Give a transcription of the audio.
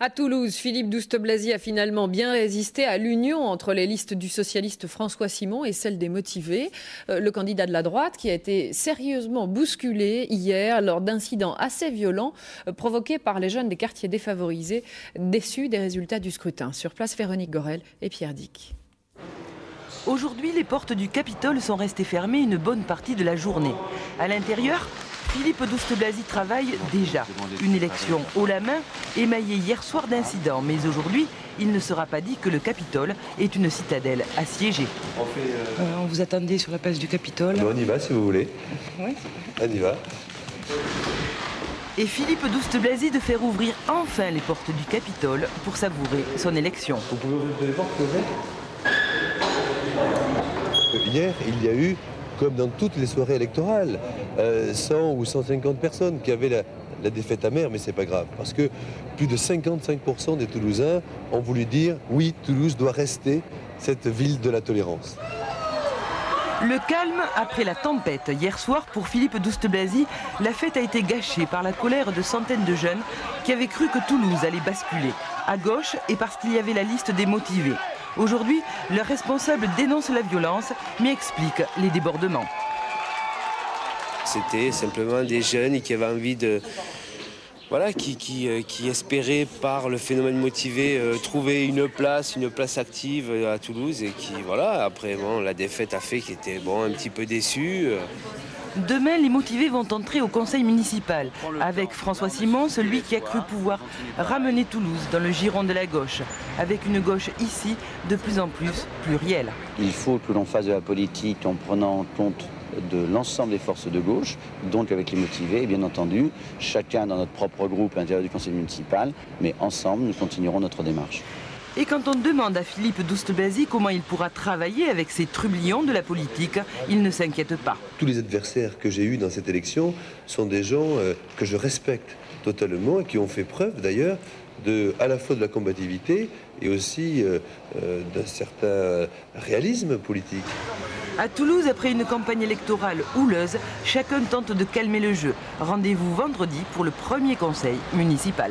À Toulouse, Philippe Douste-Blazy a finalement bien résisté à l'union entre les listes du socialiste François Simon et celle des motivés. Euh, le candidat de la droite qui a été sérieusement bousculé hier lors d'incidents assez violents euh, provoqués par les jeunes des quartiers défavorisés, déçus des résultats du scrutin. Sur place, Véronique Gorel et Pierre Dick. Aujourd'hui, les portes du Capitole sont restées fermées une bonne partie de la journée. À l'intérieur, Philippe Douste-Blazy travaille déjà. Une élection haut la main, émaillée hier soir d'incidents. Mais aujourd'hui, il ne sera pas dit que le Capitole est une citadelle assiégée. On, euh, on vous attendait sur la place du Capitole. on y va si vous voulez. Oui. On y va. Et Philippe Douste-Blazy de faire ouvrir enfin les portes du Capitole pour savourer son élection. Vous pouvez ouvrir les portes, Hier, il y a eu comme dans toutes les soirées électorales, 100 euh, ou 150 personnes qui avaient la, défaite amère, mais c'est pas grave, parce que plus de 55% des Toulousains ont voulu dire oui, Toulouse doit rester cette ville de la tolérance. Le calme après la tempête. Hier soir, pour Philippe Douste-Blazy, la fête a été gâchée par la colère de centaines de jeunes qui avaient cru que Toulouse allait basculer. À gauche, et parce qu'il y avait la liste des motivés. Aujourd'hui, le responsable dénonce la violence, mais explique les débordements. C'était simplement des jeunes qui avaient envie de, voilà, qui, qui, euh, espéraient par le phénomène motivé euh, trouver une place, une place active euh, à Toulouse et qui, voilà, après bon, la défaite a fait qu'ils étaient bon, un petit peu déçus. Demain, les motivés vont entrer au conseil municipal avec François Simon, celui qui a cru pouvoir ramener Toulouse dans le giron de la gauche, avec une gauche ici de plus en plus plurielle. Il faut que l'on fasse de la politique en prenant en compte de l'ensemble des forces de gauche, donc avec les motivés, et bien entendu, chacun dans notre propre groupe à l'intérieur du conseil municipal, mais ensemble, nous continuerons notre démarche. Et quand on demande à Philippe Douste-Blazy comment il pourra travailler avec ces trublions de la politique, il ne s'inquiète pas. Tous les adversaires que j'ai eus dans cette élection sont des gens euh, que je respecte totalement et qui ont fait preuve d'ailleurs de, à la fois de la combativité et aussi euh, euh, d'un certain réalisme politique. À Toulouse, après une campagne électorale houleuse, chacun tente de calmer le jeu. Rendez-vous vendredi pour le premier conseil municipal.